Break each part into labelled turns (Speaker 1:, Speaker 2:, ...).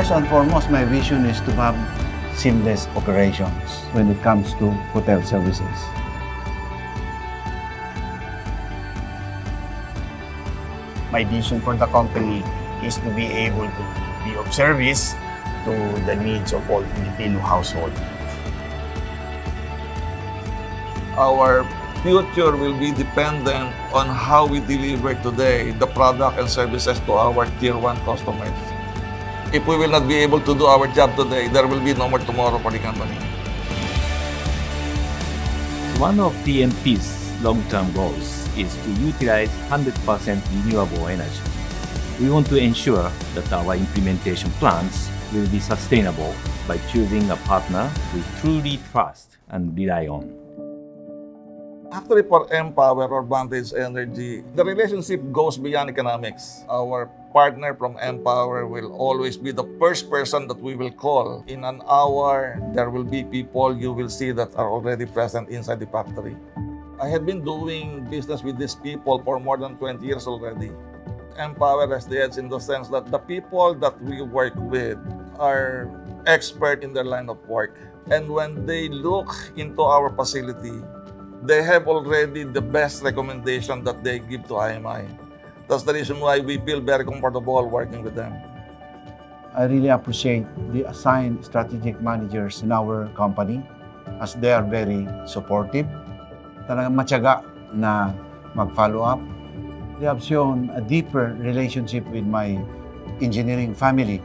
Speaker 1: First and foremost, my vision is to have seamless operations when it comes to hotel services.
Speaker 2: My vision for the company is to be able to be of service to the needs of all Filipino households.
Speaker 3: Our future will be dependent on how we deliver today the product and services to our tier 1 customers. If we will not be able to do our job today, there will be no more tomorrow for the company.
Speaker 4: One of TMP's long-term goals is to utilize 100% renewable energy. We want to ensure that our implementation plans will be sustainable by choosing a partner we truly trust and rely on.
Speaker 3: For MPower or Vantage Energy, the relationship goes beyond economics. Our partner from MPower will always be the first person that we will call. In an hour, there will be people you will see that are already present inside the factory. I have been doing business with these people for more than 20 years already. MPower has the edge in the sense that the people that we work with are expert in their line of work. And when they look into our facility, they have already the best recommendation that they give to IMI. That's the reason why we feel very comfortable working with them.
Speaker 1: I really appreciate the assigned strategic managers in our company as they are very supportive. Talagang matyaga na mag-follow up. They have shown a deeper relationship with my engineering family.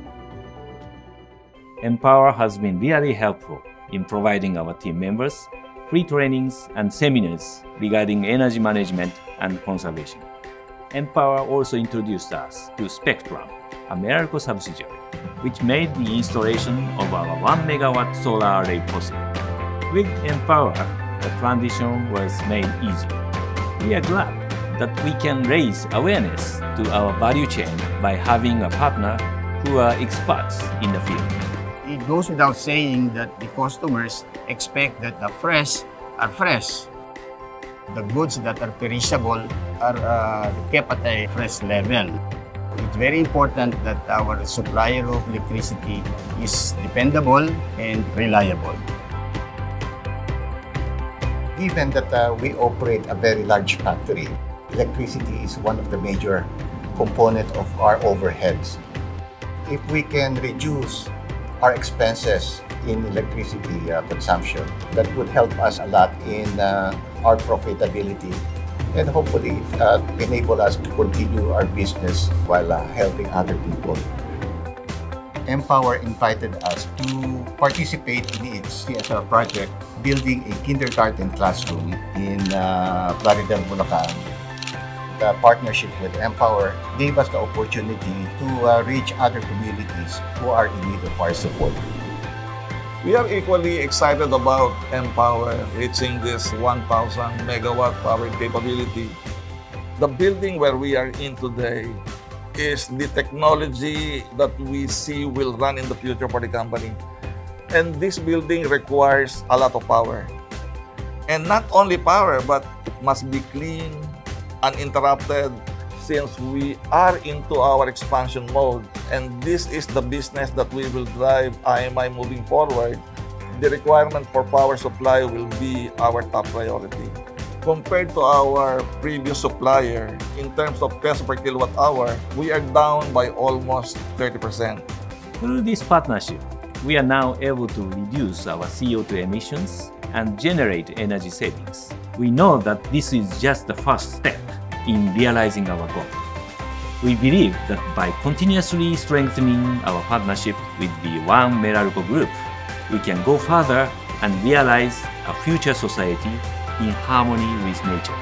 Speaker 4: Empower has been really helpful in providing our team members free trainings and seminars regarding energy management and conservation. MPower also introduced us to Spectrum, a Meralco subsidiary, which made the installation of our 1 megawatt solar array possible. With MPower, the transition was made easy. We are glad that we can raise awareness to our value chain by having a partner who are experts in the field.
Speaker 2: It goes without saying that the customers expect that the fresh are fresh. The goods that are perishable are uh, kept at a fresh level. It's very important that our supplier of electricity is dependable and reliable.
Speaker 5: Given that uh, we operate a very large factory, electricity is one of the major component of our overheads. If we can reduce our expenses in electricity uh, consumption. That would help us a lot in uh, our profitability and hopefully uh, enable us to continue our business while uh, helping other people. Empower invited us to participate in its CSR project, building a kindergarten classroom in uh, Plaridel, Bulacan the partnership with MPower gave us the opportunity to uh, reach other communities who are in need of our support.
Speaker 3: We are equally excited about MPower reaching this 1,000 megawatt power capability. The building where we are in today is the technology that we see will run in the future for the company. And this building requires a lot of power. And not only power, but must be clean, uninterrupted since we are into our expansion mode and this is the business that we will drive IMI moving forward, the requirement for power supply will be our top priority. Compared to our previous supplier, in terms of peso per kilowatt hour, we are down by almost 30%.
Speaker 4: Through this partnership, we are now able to reduce our CO2 emissions and generate energy savings. We know that this is just the first step in realizing our goal. We believe that by continuously strengthening our partnership with the One Meralco Group, we can go further and realize a future society in harmony with nature.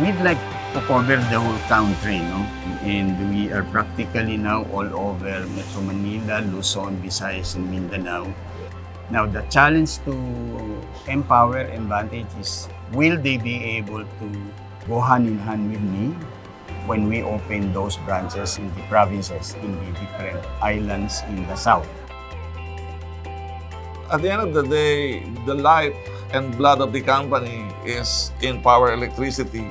Speaker 2: We'd like to cover the whole country, no? And we are practically now all over Metro Manila, Luzon, Visayas, and Mindanao. Now, the challenge to MPower and Vantage is, will they be able to go hand in hand with me when we open those branches in the provinces, in the different islands in the south.
Speaker 3: At the end of the day, the life and blood of the company is in power electricity.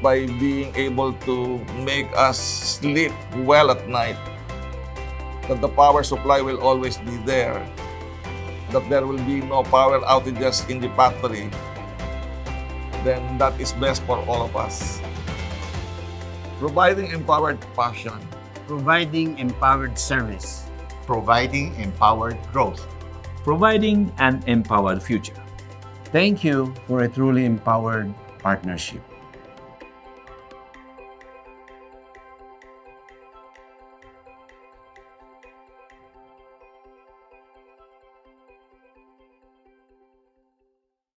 Speaker 3: By being able to make us sleep well at night, that the power supply will always be there, that there will be no power outages in the factory, then that is best for all of us. Providing empowered passion,
Speaker 2: Providing empowered service.
Speaker 5: providing empowered growth.
Speaker 4: Providing an empowered future.
Speaker 1: Thank you for a truly empowered partnership.